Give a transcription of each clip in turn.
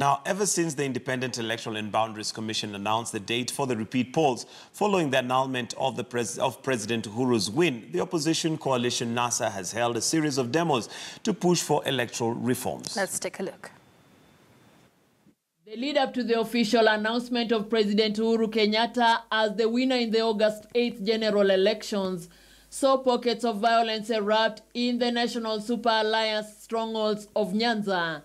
Now, ever since the Independent Electoral and Boundaries Commission announced the date for the repeat polls following the annulment of, the pres of President Uhuru's win, the opposition coalition NASA has held a series of demos to push for electoral reforms. Let's take a look. The lead up to the official announcement of President Uhuru Kenyatta as the winner in the August 8th general elections saw pockets of violence erupt in the National Super Alliance strongholds of Nyanza.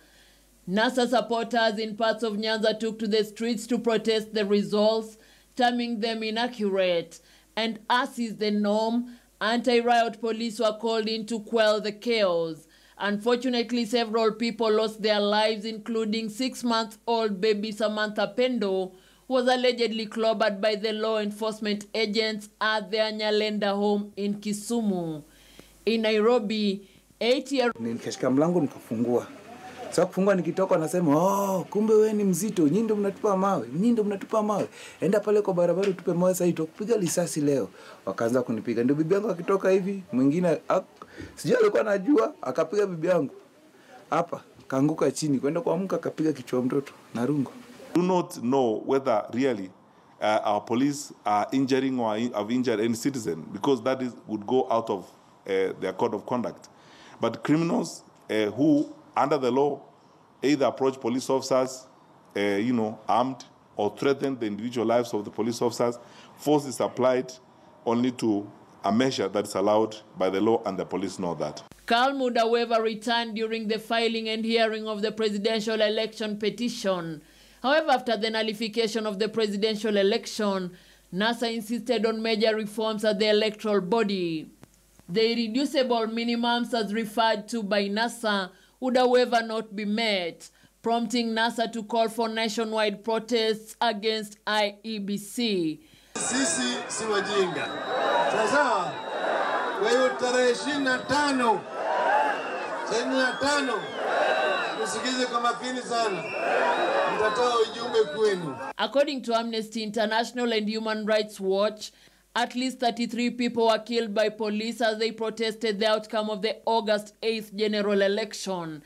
NASA supporters in parts of Nyanza took to the streets to protest the results, terming them inaccurate. And as is the norm, anti-riot police were called in to quell the chaos. Unfortunately, several people lost their lives, including six-month-old baby Samantha Pendo, who was allegedly clobbered by the law enforcement agents at their Nyalenda home in Kisumu. In Nairobi, eight-year Nikashika mlango nikafungua. Sasa kufungua nikitoka nasema, "Oh, kumbe wewe ni mzito. Nyinyi ndio mnatupa mawe. Nyinyi ndio mnatupa mawe. Enda pale kwa barabara utupe mawe sasa tutakupiga risasi leo." Wakaanza kunipiga. Ndio bibi yangu akitoka hivi, mwingine sijui alikuwa anajua, akapiga bibi yangu. Hapa kaanguka chini, kwenda kuamka akapiga kichwa mtoto na rungu. do not know whether really uh, our police are injuring or have injured any citizen because that is, would go out of uh, their code of conduct. But criminals uh, who, under the law, either approach police officers, uh, you know, armed or threaten the individual lives of the police officers, force is applied only to a measure that is allowed by the law, and the police know that. Calm would however returned during the filing and hearing of the presidential election petition. However, after the nullification of the presidential election, NASA insisted on major reforms at the electoral body. The irreducible minimums as referred to by NASA would however not be met, prompting NASA to call for nationwide protests against IEBC. Sisi si wajinga, Sasa sawa. Kwa hiyo tarehe ishirini na tano ishirini na tano tusikize kwa makini sana, mtatoa ujumbe kwenu. According to Amnesty International and Human Rights Watch, at least 33 people were killed by police as they protested the outcome of the August 8th general election.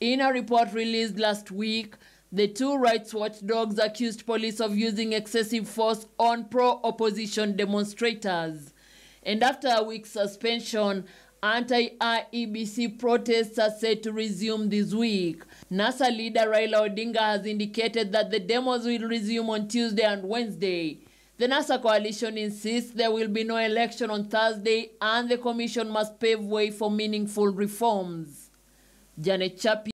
In a report released last week, the two rights watchdogs accused police of using excessive force on pro opposition demonstrators. And after a week's suspension, anti IEBC protests are set to resume this week. NASA leader Raila Odinga has indicated that the demos will resume on Tuesday and Wednesday. The NASA coalition insists there will be no election on Thursday and the commission must pave way for meaningful reforms. Janet Chapi